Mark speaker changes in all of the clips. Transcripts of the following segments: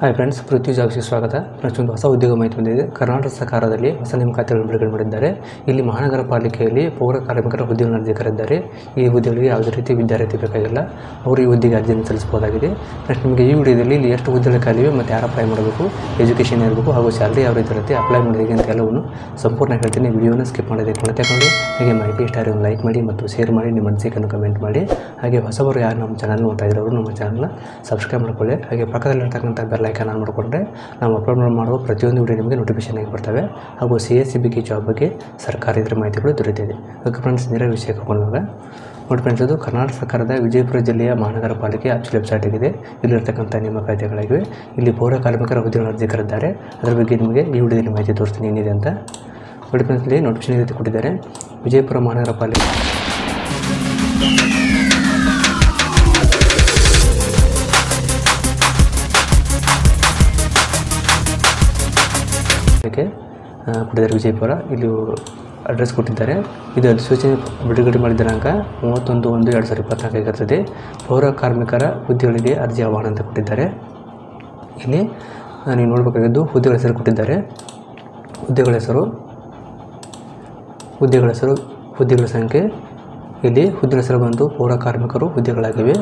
Speaker 1: Hi friends ಪೃಥ್ವಿ ಜಾಬ್ಸ್ಗೆ ಸ್ವಾಗತ. Friends ಒಂದು ಹೊಸ ಉದ್ಯೋಗ ಮಾಹಿತಿ ಬಂದಿದೆ. ಕರ್ನಾಟಕ ಸರ್ಕಾರದಲ್ಲಿ ಹೊಸ ನೇಮಕಾತಿಗಳನ್ನು ಬಿಡುಗಡೆ ಮಾಡಿದ್ದಾರೆ. ಇಲ್ಲಿ ಮಹಾನಗರ ಪಾಲಿಕೆಯಲ್ಲಿ ಪೌರ ಕಾರ್ಮಿಕರ ಹುದ್ದೆಗಳನ್ನು ಅರ್ಜಿ ಕರೆದಿದ್ದಾರೆ ಈ ಹುದ್ದೆಗಳಿಗೆ ಯಾವುದೇ ರೀತಿ ವಿದ್ಯಾರ್ಥಿ ಬೇಕಾಗಿಲ್ಲ. ಅವರು ಈ ಹುದ್ದೆಗೆ ಅರ್ಜಿಯನ್ನು ಸಲ್ಲಿಸಬಹುದಾಗಿದೆ. ಫ್ರೆಂಡ್ಸ್ ನಿಮಗೆ ಈ ವಿಡಿಯೋದಲ್ಲಿ ಇಲ್ಲಿ ಎಷ್ಟು ಹುದ್ದೆಗಳು ಕಾಲಿವೆ ಮತ್ತು ಯಾರು ಅಪ್ಲೈ ಮಾಡಬೇಕು ಎಜುಕೇಷನ್ ಇರಬೇಕು ಹಾಗೂ ಸ್ಯಾಲ್ರಿ ಯಾವ ರೀತಿ ಇರುತ್ತೆ ಅಪ್ಲೈ ಮಾಡೋದಕ್ಕೆ ಅಂತ ಎಲ್ಲವನ್ನು ಸಂಪೂರ್ಣ ಹೇಳ್ತೀನಿ. ವಿಡಿಯೋನ ಸ್ಕಿಪ್ ಮಾಡಿದೆ ಕೊನೆ ತಗೊಂಡು ಹಾಗೆ ಮಾಹಿತಿ ಇಷ್ಟ ಒಂದು ಲೈಕ್ ಮಾಡಿ ಮತ್ತು ಶೇರ್ ಮಾಡಿ, ನಿಮ್ಮ ಅನಿಸಿಕೆಯನ್ನು ಕಮೆಂಟ್ ಮಾಡಿ. ಹಾಗೆ ಹೊಸಬರು ಯಾರು ನಮ್ಮ ಚಾನಲ್ ನೋಡ್ತಾ ಇದ್ದಾರೆ, ಅವರು ನಮ್ಮ ಚಾನಲ್ನ ಸಬ್ಸ್ಕ್ರೈಬ್ ಮಾಡ್ಕೊಳ್ಳಿ. ಹಾಗೆ ಪಕ್ಕದಲ್ಲಿರ್ತಕ್ಕಂಥ ಬೆಲ್ ಐಕಾನ್ ಆನ್ ಮಾಡಿಕೊಂಡ್ರೆ ನಾವು ಅಪ್ಲೋಡ್ ಮಾಡುವ ಪ್ರತಿಯೊಂದು ವಿಡಿಯೋ ನಿಮಗೆ ನೋಟಿಫಿಕೇಶನ್ ಆಗಿ ಬರ್ತವೆ. ಹಾಗೂ C S C B K job ಬಗ್ಗೆ ಸರ್ಕಾರಿ ಇದರ ಮಾಹಿತಿಗಳು ದೊರೆಯುತ್ತಿದೆ ಓಕೆ ಫ್ರೆಂಡ್ಸ್ ನೇರ ವಿಷಯಕ್ಕೆ ಬಂದಾಗ. ನೋಡಿ ಫ್ರೆಂಡ್ಸ್ ಅದು ಕರ್ನಾಟಕ ಸರ್ಕಾರದ ವಿಜಯಪುರ ಜಿಲ್ಲೆಯ ಮಹಾನಗರ ಪಾಲಿಕೆ ಆಫೀಸ್ ವೆಬ್ಸೈಟ್ ಆಗಿದೆ. ಇಲ್ಲಿರ್ತಕ್ಕಂಥ ನೇಮಕಾತಿಗಳಾಗಿವೆ ಇಲ್ಲಿ ಪೌರ ಕಾರ್ಮಿಕರ ಹುದ್ದೆಗಳನ್ನು ಅರ್ಜಿ ಅದರ ಬಗ್ಗೆ ನಿಮಗೆ ಈ ವಿಡಿಯೋದಲ್ಲಿ ಮಾಹಿತಿ ತೋರಿಸ್ತೀನಿ ಏನಿದೆ ಅಂತ. ನೋಡಿ ಫ್ರೆಂಡ್ಸ್ ಇಲ್ಲಿ ನೋಟಿಫಿಕೇಶನ್ ಕೊಟ್ಟಿದ್ದಾರೆ. ವಿಜಯಪುರ ಮಹಾನಗರ ಪಾಲಿಕೆ ಕೊಟ್ಟಿದ್ದಾರೆ ವಿಜಯಪುರ. ಇಲ್ಲಿ ಅಡ್ರೆಸ್ ಕೊಟ್ಟಿದ್ದಾರೆ. ಇದು ಅಧಿಸೂಚನೆ ಬಿಡುಗಡೆ ಮಾಡಿದ ದಿನಾಂಕ ಮೂವತ್ತೊಂದು ಒಂದು ಎರಡು ಸಾವಿರದ ಇಪ್ಪತ್ನಾಲ್ಕು ಆಗಿರ್ತದೆ ಪೌರ ಕಾರ್ಮಿಕರ ಹುದ್ದೆಗಳಿಗೆ ಅರ್ಜಿ ಆಹ್ವಾನ ಅಂತ ಕೊಟ್ಟಿದ್ದಾರೆ. ಇಲ್ಲಿ ನೀವು ನೋಡಬೇಕಾಗಿದ್ದು ಹುದ್ದೆಗಳ ಹೆಸರು ಕೊಟ್ಟಿದ್ದಾರೆ. ಹುದ್ದೆಗಳ ಹೆಸರು ಹುದ್ದೆಗಳ ಹೆಸರು, ಹುದ್ದೆಗಳ ಸಂಖ್ಯೆ. ಇಲ್ಲಿ ಹುದ್ದೆಗಳ ಹೆಸರು ಬಂದು ಪೌರ ಕಾರ್ಮಿಕರು ಹುದ್ದೆಗಳಾಗಿವೆ.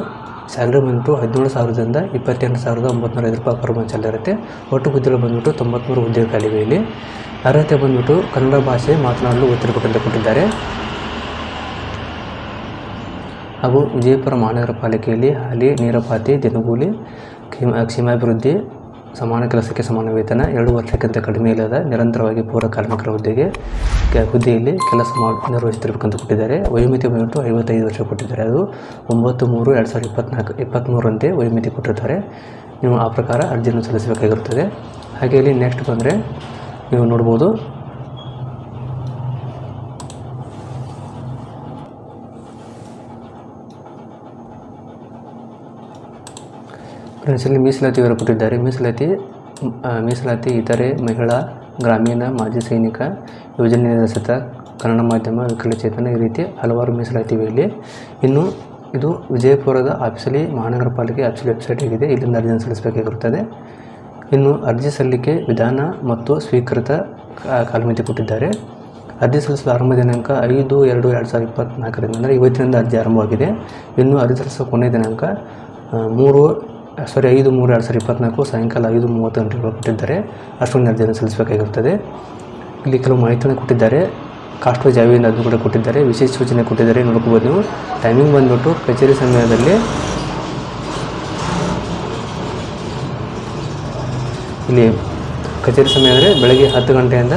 Speaker 1: ಸ್ಯಾಲ್ರಿ ಬಂದ್ಬಿಟ್ಟು ಹದಿನೇಳು ಸಾವಿರದಿಂದ ಇಪ್ಪತ್ತೆಂಟು ಸಾವಿರದ ಒಂಬತ್ತು ಐದು ರೂಪಾಯಿ ಪರ್ ಮಂತ್ ಸ್ಯಾಲರಿ ಇರುತ್ತೆ. ಒಟ್ಟು ಹುದ್ದೆಗಳು ಬಂದ್ಬಿಟ್ಟು ತೊಂಬತ್ತ್ಮೂರು ಹುದ್ದೆಗಳಿವೆ ಇಲ್ಲಿ. ಅರ್ಹತೆ ಬಂದ್ಬಿಟ್ಟು ಕನ್ನಡ ಭಾಷೆ ಮಾತನಾಡಲು ಕೊಟ್ಟಂತೆ ಕೊಟ್ಟಿದ್ದಾರೆ. ಹಾಗೂ ವಿಜಯಪುರ ಮಹಾನಗರ ಪಾಲಿಕೆಯಲ್ಲಿ ಹಾಲಿ ನೀರಪಾತಿ, ದಿನಗೂಲಿ, ಕ್ಷೇಮ ಕ್ಷೇಮಾಭಿವೃದ್ಧಿ ಸಮಾನ ಕೆಲಸಕ್ಕೆ ಸಮಾನ ವೇತನ, ಎರಡು ವರ್ಷಕ್ಕಿಂತ ಕಡಿಮೆ ಇಲ್ಲದ ನಿರಂತರವಾಗಿ ಪೂರ್ವ ಕಾರ್ಮಿಕರ ಹುದ್ದೆಗೆ ಹುದ್ದೆಯಲ್ಲಿ ಕೆಲಸ ಮಾಡಿ ನಿರ್ವಹಿಸ್ತಿರ್ಬೇಕಂತ ಕೊಟ್ಟಿದ್ದಾರೆ. ವಯೋಮಿತಿ ಬಂದ್ಬಿಟ್ಟು ಐವತ್ತೈದು ವರ್ಷ ಕೊಟ್ಟಿದ್ದಾರೆ. ಅದು ಒಂಬತ್ತು ಮೂರು ಎರಡು ಸಾವಿರದ ಇಪ್ಪತ್ನಾಲ್ಕು ಇಪ್ಪತ್ತ್ಮೂರಂತೆ ವಯೋಮಿತಿ ಕೊಟ್ಟಿರ್ತಾರೆ. ನೀವು ಆ ಪ್ರಕಾರ ಅರ್ಜಿಯನ್ನು ಸಲ್ಲಿಸಬೇಕಾಗಿರುತ್ತದೆ. ಹಾಗೆ ಇಲ್ಲಿ ನೆಕ್ಸ್ಟ್ ಬಂದರೆ ನೀವು ನೋಡ್ಬೋದು ಫ್ರೆಂಡ್ಸ್ ಇಲ್ಲಿ ಮೀಸಲಾತಿ ವಿವರ ಕೊಟ್ಟಿದ್ದಾರೆ. ಮೀಸಲಾತಿ ಮೀಸಲಾತಿ ಇತರೆ ಮಹಿಳಾ, ಗ್ರಾಮೀಣ, ಮಾಜಿ ಸೈನಿಕ ಯೋಜನೆ ನಿರ್ದೇಶಿತ ಕನ್ನಡ ಮಾಧ್ಯಮ ವಿಕಲಚೇತನ ಈ ರೀತಿ ಹಲವಾರು ಮೀಸಲಾತಿ ಇವೆ ಇಲ್ಲಿ. ಇನ್ನು ಇದು ವಿಜಯಪುರದ ಆಫೀಸಲ್ಲಿ ಮಹಾನಗರ ಪಾಲಿಕೆ ಆಫೀಸಲ್ಲಿ ವೆಬ್ಸೈಟ್ ಆಗಿದೆ. ಇಲ್ಲಿಂದ ಅರ್ಜಿಯನ್ನು ಸಲ್ಲಿಸಬೇಕಾಗಿರುತ್ತದೆ. ಇನ್ನು ಅರ್ಜಿ ಸಲ್ಲಿಕೆ ವಿಧಾನ ಮತ್ತು ಸ್ವೀಕೃತ ಕಾಲಮಿತಿ ಕೊಟ್ಟಿದ್ದಾರೆ. ಅರ್ಜಿ ಸಲ್ಲಿಸಲು ಆರಂಭ ದಿನಾಂಕ ಐದು ಎರಡು ಎರಡು ಸಾವಿರದ ಇಪ್ಪತ್ತ್ನಾಲ್ಕರಿಂದ ಅಂದರೆ ಇವತ್ತಿನಿಂದ ಅರ್ಜಿ ಆರಂಭವಾಗಿದೆ. ಇನ್ನು ಅರ್ಜಿ ಸಲ್ಲಿಸುವ ಕೊನೆಯ ದಿನಾಂಕ ಮೂರು ಸಾರಿ ಐದು, ಮೂರು, ಎರಡು ಸಾವಿರದ ಇಪ್ಪತ್ತ್ನಾಲ್ಕು ಸಾಯಂಕಾಲ ಐದು, ಮೂವತ್ತು ಗಂಟೆಗಳು ಕೊಟ್ಟಿದ್ದಾರೆ. ಅಷ್ಟೊಂದು ಅರ್ಜಿಯನ್ನು ಸಲ್ಲಿಸಬೇಕಾಗಿರುತ್ತದೆ. ಇಲ್ಲಿ ಕೆಲವು ಮಾಹಿತಿಯನ್ನು ಕೊಟ್ಟಿದ್ದಾರೆ. ಕಾಸ್ಟ್ ವೈಸ್ ಯಾವಿಂದ ಅದನ್ನು ಕೂಡ ಕೊಟ್ಟಿದ್ದಾರೆ. ವಿಶೇಷ ಸೂಚನೆ ಕೊಟ್ಟಿದ್ದಾರೆ. ನೋಡ್ಕೋಬೋದು ನೀವು. ಟೈಮಿಂಗ್ ಬಂದ್ಬಿಟ್ಟು ಕಚೇರಿ ಸಮಯದಲ್ಲಿ ಇಲ್ಲಿ ಕಚೇರಿ ಸಮಯ ಅಂದರೆ ಬೆಳಗ್ಗೆ ಹತ್ತು ಗಂಟೆಯಿಂದ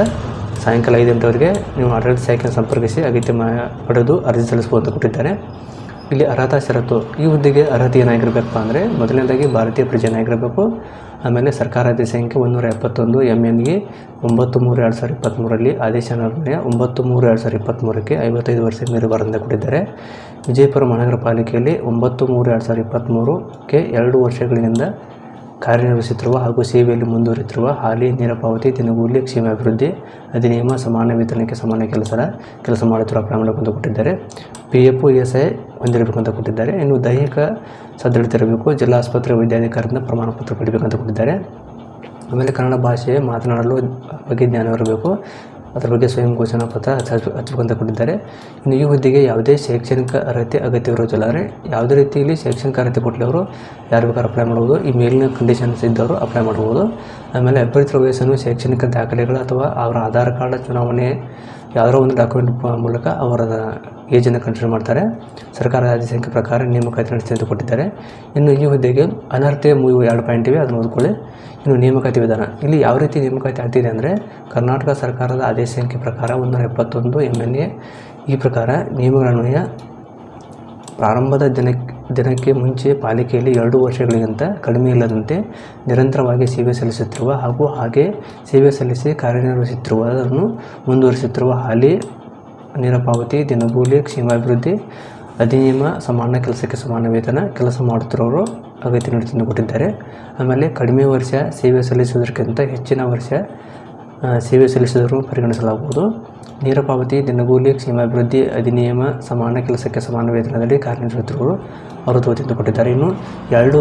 Speaker 1: ಸಾಯಂಕಾಲ ಐದು ಗಂಟೆವರೆಗೆ ನೀವು ಆಡಳಿತ ಶಾಖೆಯನ್ನು ಸಂಪರ್ಕಿಸಿ ಅಗತ್ಯ ಮಾ, ಪಡೆದು ಅರ್ಜಿ ಸಲ್ಲಿಸಬಹುದು ಅಂತ ಕೊಟ್ಟಿದ್ದಾರೆ. ಇಲ್ಲಿ ಅರ್ಹತಾ ಷರತ್ತು. ಈ ಹುದ್ದೆಗೆ ಅರ್ಹತೆ ಏನಾಗಿರಬೇಕಪ್ಪ ಅಂದರೆ ಮೊದಲನೇದಾಗಿ ಭಾರತೀಯ ಪ್ರಜೆನಾಗಿರಬೇಕು ಆಮೇಲೆ ಸರ್ಕಾರ ಆದೇಶ ಸಂಖ್ಯೆ ಒಂದೂರ ಎಪ್ಪತ್ತೊಂದು ಎಂ ಎನ್ಗೆ ಒಂಬತ್ತು ಮೂರು ಎರಡು ಸಾವಿರದ ಇಪ್ಪತ್ತ್ಮೂರಲ್ಲಿ ಆದೇಶ ನಿರ್ಣಯ ಒಂಬತ್ತು ಮೂರು ಎರಡು ಸಾವಿರದ ಇಪ್ಪತ್ತ್ಮೂರಕ್ಕೆ ಐವತ್ತೈದು ವರ್ಷ ಮೇಲುಬಾರದಿಂದ ಕೊಟ್ಟಿದ್ದಾರೆ. ವಿಜಯಪುರ ಮಹಾನಗರ ಪಾಲಿಕೆಯಲ್ಲಿ ಒಂಬತ್ತು ಮೂರು ಎರಡು ಸಾವಿರದ ಇಪ್ಪತ್ತ್ಮೂರಕ್ಕೆ ಎರಡು ವರ್ಷಗಳಿಂದ ಕಾರ್ಯನಿರ್ವಹಿಸುತ್ತಿರುವ ಹಾಗೂ ಸೇವೆಯಲ್ಲಿ ಮುಂದುವರಿತಿರುವ ಹಾಲಿ ನೇರ ಪಾವತಿ ದಿನಗೂಲಿ ಕ್ಷೇಮಾಭಿವೃದ್ಧಿ ಅಧಿನಿಯಮ, ಸಮಾನ ವೇತನಕ್ಕೆ ಸಮಾನ ಕೆಲಸ ಕೆಲಸ ಮಾಡುತ್ತಿರುವ ಪ್ರಮಾಣಕ್ಕೆ ಅಂತ ಕೊಟ್ಟಿದ್ದಾರೆ P F E S I ಹೊಂದಿರಬೇಕು ಅಂತ ಕೊಟ್ಟಿದ್ದಾರೆ. ಇನ್ನು ದೈಹಿಕ ಸದೃಢತೆ ಇರಬೇಕು. ಜಿಲ್ಲಾ ಆಸ್ಪತ್ರೆ ವೈದ್ಯಾಧಿಕಾರಿಯಿಂದ ಪ್ರಮಾಣ ಪತ್ರ ಪಡಿಬೇಕಂತ ಕೊಟ್ಟಿದ್ದಾರೆ. ಆಮೇಲೆ ಕನ್ನಡ ಭಾಷೆ ಮಾತನಾಡಲು ಬಗ್ಗೆ ಜ್ಞಾನವಿರಬೇಕು. ಅದರ ಬಗ್ಗೆ ಸ್ವಯಂ ಘೋಷಣಾ ಪತ್ರ ಹಚ್ಚ- ಹಚ್ಚಬೇಕಂತ ಕೊಟ್ಟಿದ್ದಾರೆ. ಇನ್ನು ಈ ಹುದ್ದೆಗೆ ಯಾವುದೇ ಶೈಕ್ಷಣಿಕ ಅರ್ಹತೆ ಅಗತ್ಯವಿರೋದಿಲ್ಲ ಅಂದರೆ ಯಾವುದೇ ರೀತಿಯಲ್ಲಿ ಶೈಕ್ಷಣಿಕ ಅರ್ಹತೆ ಕೊಟ್ಟವರು ಯಾರು ಬೇಕಾದ್ರೂ ಅಪ್ಲೈ ಮಾಡ್ಬೋದು. ಈ ಮೇಲಿನ ಕಂಡೀಷನ್ಸ್ ಇದ್ದವರು ಅಪ್ಲೈ ಮಾಡ್ಬೋದು. ಆಮೇಲೆ ಅಭ್ಯರ್ಥಿಗಳ ವಯಸ್ಸನ್ನು ಶೈಕ್ಷಣಿಕ ದಾಖಲೆಗಳು ಅಥವಾ ಅವರ ಆಧಾರ್ ಕಾರ್ಡ್ ಚುನಾವಣೆ ಯಾವುದೋ ಒಂದು ಡಾಕ್ಯುಮೆಂಟ್ ಮೂಲಕ ಅವರ ಏಜನ್ನು ಕನ್ಸಿಡರ್ ಮಾಡ್ತಾರೆ. ಸರ್ಕಾರ ಆದೇಶ ಸಂಖ್ಯೆ ಪ್ರಕಾರ ನೇಮಕಾತಿ ಅಂತ ಕೊಟ್ಟಿದ್ದಾರೆ. ಇನ್ನು ಈ ಹುದ್ದೆಗೆ ಅನರ್ಹತೆ ಮೂರು ಎರಡು ಪಾಯಿಂಟ್ ಇವೆ, ಅದನ್ನು ಓದ್ಕೊಳ್ಳಿ. ಇನ್ನು ನೇಮಕಾತಿ ವಿಧಾನ. ಇಲ್ಲಿ ಯಾವ ರೀತಿ ನೇಮಕಾತಿ ಆಗ್ತಿದೆ ಅಂದರೆ ಕರ್ನಾಟಕ ಸರ್ಕಾರದ ಆದೇಶ ಸಂಖ್ಯೆ ಪ್ರಕಾರ ಒಂದೂರ ಎಪ್ಪತ್ತೊಂದು ಎಂ ಎನ್ ಎ ಈ ಪ್ರಕಾರ ನಿಯಮಗಳನ್ವಯ ಪ್ರಾರಂಭದ ದಿನಕ್ಕೆ ದಿನಕ್ಕೆ ಮುಂಚೆ ಪಾಲಿಕೆಯಲ್ಲಿ ಎರಡು ವರ್ಷಗಳಿಗಿಂತ ಕಡಿಮೆ ಇಲ್ಲದಂತೆ ನಿರಂತರವಾಗಿ ಸೇವೆ ಸಲ್ಲಿಸುತ್ತಿರುವ ಹಾಗೂ ಹಾಗೆ ಸೇವೆ ಸಲ್ಲಿಸಿ ಕಾರ್ಯನಿರ್ವಹಿಸುತ್ತಿರುವುದನ್ನು ಮುಂದುವರಿಸುತ್ತಿರುವ ಹಾಲಿ ನೇರ ಪಾವತಿ ದಿನಗೂಲಿ ಕ್ಷೇಮಾಭಿವೃದ್ಧಿ ಅಧಿನಿಯಮ, ಸಮಾನ ಕೆಲಸಕ್ಕೆ ಸಮಾನ ವೇತನ, ಕೆಲಸ ಮಾಡುತ್ತಿರುವವರು ಅಗತ್ಯ ನೀಡುತ್ತೆಂದು ಕೊಟ್ಟಿದ್ದಾರೆ ಆಮೇಲೆ ಕಡಿಮೆ ವರ್ಷ ಸೇವೆ ಸಲ್ಲಿಸುವುದಕ್ಕಿಂತ ಹೆಚ್ಚಿನ ವರ್ಷ ಸೇವೆ ಸಲ್ಲಿಸಿದರೂ ಪರಿಗಣಿಸಲಾಗುವುದು. ನೇರ ಪಾವತಿ, ದಿನಗೂಲಿ ಕ್ಷೇಮಾಭಿವೃದ್ಧಿ ಅಧಿನಿಯಮ, ಸಮಾನ ಕೆಲಸಕ್ಕೆ ಸಮಾನ ವೇತನದಲ್ಲಿ ಕಾರ್ಯನಿರ್ವಹಿಸಿರುವವರು ಅವರು ಎಂದು ಕೊಟ್ಟಿದ್ದಾರೆ ಇನ್ನು ಎರಡು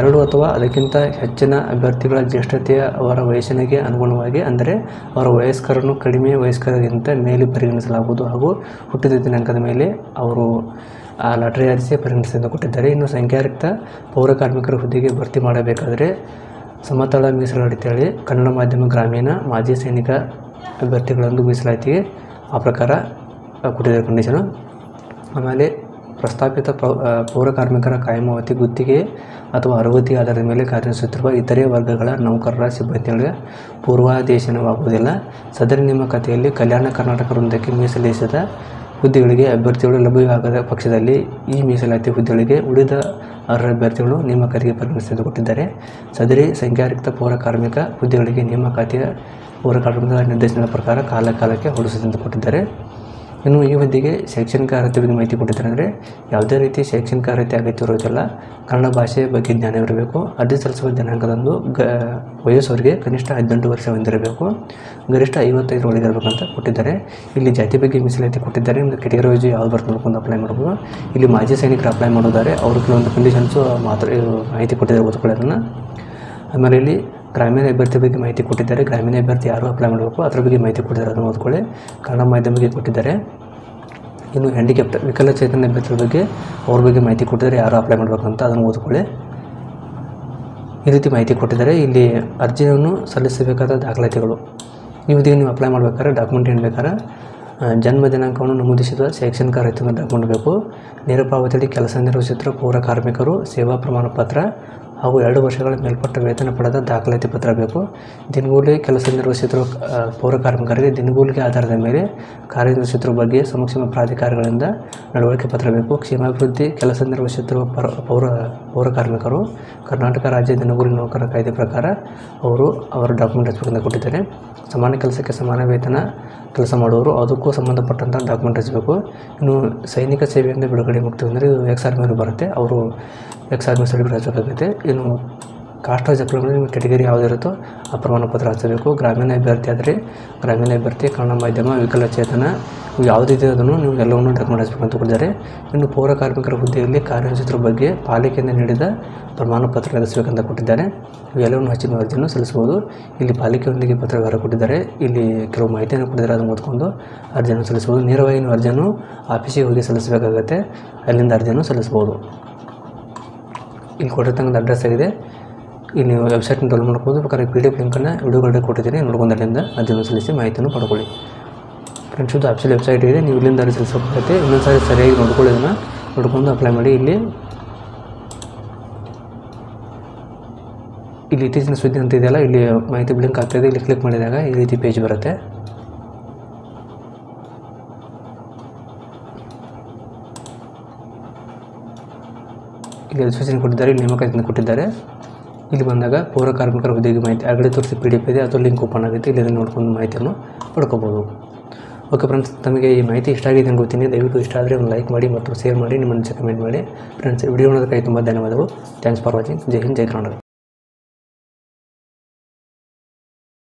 Speaker 1: ಎರಡು ಅಥವಾ ಅದಕ್ಕಿಂತ ಹೆಚ್ಚಿನ ಅಭ್ಯರ್ಥಿಗಳ ಜ್ಯೇಷ್ಠತೆಯ ಅವರ ವಯಸ್ಸಿನಿಗೆ ಅನುಗುಣವಾಗಿ, ಅಂದರೆ ಅವರ ವಯಸ್ಕರನ್ನು ಕಡಿಮೆ ವಯಸ್ಕರಿಗಿಂತ ಮೇಲೆ ಪರಿಗಣಿಸಲಾಗುವುದು ಹಾಗೂ ಹುಟ್ಟಿದ ದಿನಾಂಕದ ಮೇಲೆ ಅವರು, ಆ ಲಾಟರಿ ಆರಿಸಿ ಪರಿಗಣಿಸಿದ್ದು ಕೊಟ್ಟಿದ್ದಾರೆ. ಇನ್ನು ಸಂಖ್ಯಾರಿಕ್ತ ಪೌರ ಕಾರ್ಮಿಕರ ಹುದ್ದೆಗೆ ಭರ್ತಿ ಮಾಡಬೇಕಾದರೆ ಸಮತಳ ಮೀಸಲಾತಿ ಕನ್ನಡ ಮಾಧ್ಯಮ ಗ್ರಾಮೀಣ ಮಾಜಿ ಸೈನಿಕ ಅಭ್ಯರ್ಥಿಗಳೊಂದು ಮೀಸಲಾತಿ ಆ ಪ್ರಕಾರ ಕೊಟ್ಟಿದ್ದಾರೆ ಕಂಡೀಷನು ಆಮೇಲೆ ಪ್ರಸ್ತಾಪಿತ ಪೌರ ಕಾರ್ಮಿಕರ ಕಾಯಮಾವತಿ ಗುತ್ತಿಗೆ ಅಥವಾ ಅರ್ಹತೆ ಆಧಾರದ ಮೇಲೆ ಕಾರ್ಯನಿರ್ವಹಿಸುತ್ತಿರುವ ಇತರೆ ವರ್ಗಗಳ ನೌಕರರ ಸಿಬ್ಬಂದಿಗಳಿಗೆ ಪೂರ್ವಾದೇಶನವಾಗುವುದಿಲ್ಲ. ಸದರಿ ನೇಮಕಾತಿಯಲ್ಲಿ ಕಲ್ಯಾಣ ಕರ್ನಾಟಕ ವೃಂದಕ್ಕೆ ಮೀಸಲಿಸಿದ ಹುದ್ದೆಗಳಿಗೆ ಅಭ್ಯರ್ಥಿಗಳು ಲಭ್ಯವಾಗದ ಪಕ್ಷದಲ್ಲಿ ಈ ಮೀಸಲಾತಿ ಹುದ್ದೆಗಳಿಗೆ ಉಳಿದ ಅರ್ಹ ಅಭ್ಯರ್ಥಿಗಳು ನೇಮಕಾತಿಗೆ ಪರಿಗಣಿಸಿ ಕೊಟ್ಟಿದ್ದಾರೆ ಸದರಿ ಸಂಖ್ಯಾರಿಕ್ತ ಪೌರ ಕಾರ್ಮಿಕ ಹುದ್ದೆಗಳಿಗೆ ನೇಮಕಾತಿಯ ಪೌರ ಕಾರ್ಮಿಕರ ನಿರ್ದೇಶನದ ಪ್ರಕಾರ ಕಾಲ ಕಾಲಕ್ಕೆ ಕೊಟ್ಟಿದ್ದಾರೆ ಇನ್ನು ಈ ಹುದ್ದೆಗೆ ಶೈಕ್ಷಣಿಕ ಅರ್ಹತೆ ಬಗ್ಗೆ ಮಾಹಿತಿ ಕೊಟ್ಟಿದ್ದಾರೆ ಅಂದರೆ ಯಾವುದೇ ರೀತಿ ಶೈಕ್ಷಣಿಕ ಅರ್ಹತೆ ಅಗತ್ಯ ಇರೋದಿಲ್ಲ, ಕನ್ನಡ ಭಾಷೆಯ ಬಗ್ಗೆ ಜ್ಞಾನ ಇರಬೇಕು, ಅರ್ಜಿ ಸಲ್ಲಿಸುವ ದಿನಾಂಕದಂದು ಗ, ವಯಸ್ಸವರಿಗೆ ಕನಿಷ್ಠ ಹದಿನೆಂಟು ವರ್ಷ ಹೊಂದಿರಬೇಕು. ಗರಿಷ್ಠ ಐವತ್ತೈದರ ಒಳಗಿರಬೇಕಂತ ಕೊಟ್ಟಿದ್ದಾರೆ. ಇಲ್ಲಿ ಜಾತಿ ಬಗ್ಗೆ ಮೀಸಲಾತಿ ಕೊಟ್ಟಿದ್ದಾರೆ. ನಿಮ್ಮದು ಕೆಟಗರಿ ವೈಸ್ ಯಾವ್ದು ಬರ್ತದೆ ನೋಡ್ಕೊಂಡು ಅಪ್ಲೈ ಮಾಡ್ಬೋದು. ಇಲ್ಲಿ ಮಾಜಿ ಸೈನಿಕರು ಅಪ್ಲೈ ಮಾಡೋದಾರೆ ಅವರು ಕೆಲವೊಂದು ಕಂಡೀಷನ್ಸು ಮಾತ್ರ, ಮಾಹಿತಿ ಕೊಟ್ಟಿದ್ದಾರೆ ಓದ್ಕೊಳ್ಳೋದನ್ನು ಆಮೇಲೆ ಇಲ್ಲಿ ಗ್ರಾಮೀಣ ಅಭ್ಯರ್ಥಿ ಬಗ್ಗೆ ಮಾಹಿತಿ ಕೊಟ್ಟಿದ್ದಾರೆ. ಗ್ರಾಮೀಣ ಅಭ್ಯರ್ಥಿ ಯಾರು ಅಪ್ಲೈ ಮಾಡಬೇಕು, ಅದ್ರ ಬಗ್ಗೆ ಮಾಹಿತಿ ಕೊಟ್ಟಿದ್ದಾರೆ. ಅದನ್ನು ಓದ್ಕೊಳ್ಳಿ. ಕನ್ನಡ ಮಾಧ್ಯಮಕ್ಕೆ ಕೊಟ್ಟಿದ್ದಾರೆ. ಇನ್ನು ಹ್ಯಾಂಡಿಕ್ಯಾಪ್ಟ್ ವಿಕಲಚೇತನ ಅಭ್ಯರ್ಥಿಗಳ ಬಗ್ಗೆ ಅವ್ರ ಬಗ್ಗೆ ಮಾಹಿತಿ ಕೊಟ್ಟಿದ್ದಾರೆ. ಯಾರು ಅಪ್ಲೈ ಮಾಡಬೇಕಂತ ಅದನ್ನು ಓದ್ಕೊಳ್ಳಿ. ಈ ರೀತಿ ಮಾಹಿತಿ ಕೊಟ್ಟಿದ್ದಾರೆ. ಇಲ್ಲಿ ಅರ್ಜಿಯನ್ನು ಸಲ್ಲಿಸಬೇಕಾದ ದಾಖಲಾತಿಗಳು. ನೀವು ಇದೀಗ ನೀವು ಅಪ್ಲೈ ಮಾಡಬೇಕಾದ್ರೆ ಡಾಕ್ಯುಮೆಂಟ್ ಏನು ಬೇಕಾದ್ರೆ ಜನ್ಮ ದಿನಾಂಕವನ್ನು ನಮೂದಿಸಿದ ಶೈಕ್ಷಣಿಕ ರೈತನ ಡಾಕ್ಯುಮೆಂಟ್ ಬೇಕು. ನೇರ ಪಾವತಿಯಲ್ಲಿ ಕೆಲಸ ನಿರ್ವಹಿಸುತ್ತಿರುವ ಪೌರ ಕಾರ್ಮಿಕರು, ಸೇವಾ ಪ್ರಮಾಣ ಪತ್ರ ಹಾಗೂ ಎರಡು ವರ್ಷಗಳ ಮೇಲ್ಪಟ್ಟ ವೇತನ ಪಡೆದ ದಾಖಲಾತಿ ಪತ್ರ ಬೇಕು. ದಿನಗೂಲಿ ಕೆಲಸ ನಿರ್ವಹಿಸುತ್ತಿರುವ ಪೌರ ಕಾರ್ಮಿಕರಿಗೆ ದಿನಗೂಲಿಗೆ ಆಧಾರದ ಮೇಲೆ ಕಾರ್ಯನಿರ್ವಹಿಸುತ್ತಿರುವ ಬಗ್ಗೆ ಸಂಕ್ಷೇಮ ಪ್ರಾಧಿಕಾರಗಳಿಂದ ನಡವಳಿಕೆ ಪತ್ರ ಬೇಕು. ಕ್ಷೇಮಾಭಿವೃದ್ಧಿ ಕೆಲಸ ನಿರ್ವಹಿಸುತ್ತಿರುವ ಪರ, ಪೌರ ಪೌರ ಕಾರ್ಮಿಕರು, ಕರ್ನಾಟಕ ರಾಜ್ಯ ದಿನಗೂಲಿ ನೌಕರ ಕಾಯ್ದೆ ಪ್ರಕಾರ ಅವರು ಅವರ ಡಾಕ್ಯುಮೆಂಟ್ ಕೊಟ್ಟಿದ್ದಾರೆ. ಸಮಾನ ಕೆಲಸಕ್ಕೆ ಸಮಾನ ವೇತನ ಕೆಲಸ ಮಾಡುವವರು ಅದಕ್ಕೂ ಸಂಬಂಧಪಟ್ಟಂಥ ಡಾಕ್ಯುಮೆಂಟ್ ಹಚ್ಚಬೇಕು ಇನ್ನು ಸೈನಿಕ ಸೇವೆಯಿಂದ ಬಿಡುಗಡೆ ಮುಕ್ತಿ ಅಂದರೆ ಇದು ಎಕ್ಸ್ ಆರ್ಮಿಯವರು ಬರುತ್ತೆ. ಅವರು ಎಕ್ಸ್ ಆರ್ಮಿ ಸರ್ಟಿಫಿಕೇಟ್ ಹಚ್ಚಬೇಕಾಗುತ್ತೆ ಇನ್ನು ಕಾಸ್ಟ್ ವೈಸ್ ಅಪ್ರೂವಲ್ ನಿಮ್ಮ ಕೆಟಗರಿ ಯಾವುದಿರುತ್ತೋ ಆ ಪ್ರಮಾಣ ಪತ್ರ ಹಚ್ಚಬೇಕು. ಗ್ರಾಮೀಣ ಅಭ್ಯರ್ಥಿ ಆದರೆ ಗ್ರಾಮೀಣ ಅಭ್ಯರ್ಥಿ, ಕನ್ನಡ ಮಾಧ್ಯಮ ವಿಕಲಚೇತನ ಇವು ಯಾವುದಿದೆ ಅದನ್ನು ನೀವು ಎಲ್ಲವನ್ನು ಡಾಕ್ಯುಮೆಂಟ್ ಹಚ್ಚಬೇಕು ಅಂತ ಕೊಟ್ಟಿದ್ದಾರೆ. ಇನ್ನು ಪೌರ ಕಾರ್ಮಿಕರ ಹುದ್ದೆಯಲ್ಲಿ ಕಾರ್ಯನಿರ್ವಹಿಸುತ್ತಿರುವ ಬಗ್ಗೆ ಪಾಲಿಕೆಯಿಂದ ನೀಡಿದ ಪ್ರಮಾಣ ಪತ್ರ ಲಭಿಸಬೇಕಂತ ಕೊಟ್ಟಿದ್ದಾರೆ. ಇವೆಲ್ಲವನ್ನು ಹಚ್ಚಿದ ಅರ್ಜಿಯನ್ನು ಸಲ್ಲಿಸಬಹುದು. ಇಲ್ಲಿ ಪಾಲಿಕೆಯೊಂದಿಗೆ ಪತ್ರ ವ್ಯವಹಾರ ಕೊಟ್ಟಿದ್ದಾರೆ. ಇಲ್ಲಿ ಕೆಲವು ಮಾಹಿತಿಯನ್ನು ಕೊಟ್ಟಿದ್ದಾರೆ. ಅದನ್ನು ಓದ್ಕೊಂಡು ಅರ್ಜಿಯನ್ನು ಸಲ್ಲಿಸಬಹುದು. ನೇರವಾಗಿ ನೀವು ಅರ್ಜಿಯನ್ನು ಆಫೀಸಿಗೆ ಹೋಗಿ ಸಲ್ಲಿಸಬೇಕಾಗತ್ತೆ. ಅಲ್ಲಿಂದ ಅರ್ಜಿಯನ್ನು ಸಲ್ಲಿಸಬಹುದು. ಇಲ್ಲಿ ಕೊಟ್ಟಿರ್ತಕ್ಕಂಥ ಅಡ್ರೆಸ್ ಆಗಿದೆ. ಇಲ್ಲಿ ನೀವು ವೆಬ್ಸೈಟ್ನ ಡೌನ್ಲೋಡ್ ಮಾಡ್ಬೋದು. ಬೇಕಾದ್ರೆ ಪಿ ಡಿ ಎಫ್ ಲಿಂಕನ್ನು ವಿಡಿಯೋಗಳಿಗೆ ಕೊಟ್ಟಿದ್ದೀನಿ. ನೋಡ್ಕೊಂಡು ಅಲ್ಲಿಂದ ಅದನ್ನು ಸಲ್ಲಿಸಿ ಮಾಹಿತಿಯನ್ನು ಪಡ್ಕೊಳ್ಳಿ. ಫ್ರೆಂಡ್ಸ್ ಇದು ಆಫೀಸಿಯಲ್ ವೆಬ್ಸೈಟ್ ಇದೆ. ನೀವು ಇಲ್ಲಿಂದ ಅರ್ಜಿ ಸಲ್ಲಿಸಬೇಕಾಗುತ್ತೆ. ಇನ್ನೊಂದು ಸಾರಿ ಸರಿಯಾಗಿ ನೋಡ್ಕೊಳ್ಳಿ ಇದನ್ನು ನೋಡ್ಕೊಂಡು ಅಪ್ಲೈ ಮಾಡಿ. ಇಲ್ಲಿ ಇಲ್ಲಿ ಇತ್ತೀಚಿನ ಸುದ್ದಿ ಅಂತ ಇದೆಯಲ್ಲ, ಇಲ್ಲಿ ಮಾಹಿತಿ ಬ್ಲಿಂಕ್ ಆಗ್ತಾಯಿದೆ ಇಲ್ಲಿ ಕ್ಲಿಕ್ ಮಾಡಿದಾಗ ಈ ರೀತಿ ಪೇಜ್ ಬರುತ್ತೆ. ಇಲ್ಲಿ ಸೂಚನೆ ಕೊಟ್ಟಿದ್ದಾರೆ. ಇಲ್ಲಿ ನೇಮಕಾತಿಯನ್ನು ಕೊಟ್ಟಿದ್ದಾರೆ. ಇಲ್ಲಿ ಬಂದಾಗ ಪೌರ ಕಾರ್ಮಿಕರ ಹುದ್ದೆಗೆ ಮಾಹಿತಿ ಆಗಡೆ ತೋರಿಸಿ ಪಿ ಡಿ ಎಫ್ ಇದೆ ಅದು ಲಿಂಕ್ ಓಪನ್ ಆಗುತ್ತೆ ಇಲ್ಲಿ ನೋಡ್ಕೊಂಡು ಮಾಹಿತಿಯನ್ನು ಪಡ್ಕೋಬೋದು. ಓಕೆ ಫ್ರೆಂಡ್ಸ್ ತಮಗೆ ಈ ಮಾಹಿತಿ ಇಷ್ಟ ಆಗಿದೆ ಅಂತ ಗೊತ್ತೀನಿ, ದಯವಿಟ್ಟು ಇಷ್ಟ ಆದರೆ ಒಂದು ಲೈಕ್ ಮಾಡಿ ಮತ್ತು ಶೇರ್ ಮಾಡಿ ನಿಮ್ಮ ಕಮೆಂಟ್ ಮಾಡಿ. ಫ್ರೆಂಡ್ಸ್ ವಿಡಿಯೋ ನೋಡೋದಕ್ಕಾಗಿ ತುಂಬ ಧನ್ಯವಾದಗಳು. ಥ್ಯಾಂಕ್ಸ್ ಫಾರ್ ವಾಚಿಂಗ್ ಜೈ ಹಿಂದ್, ಜೈ ಕರ್ನಾಟಕ.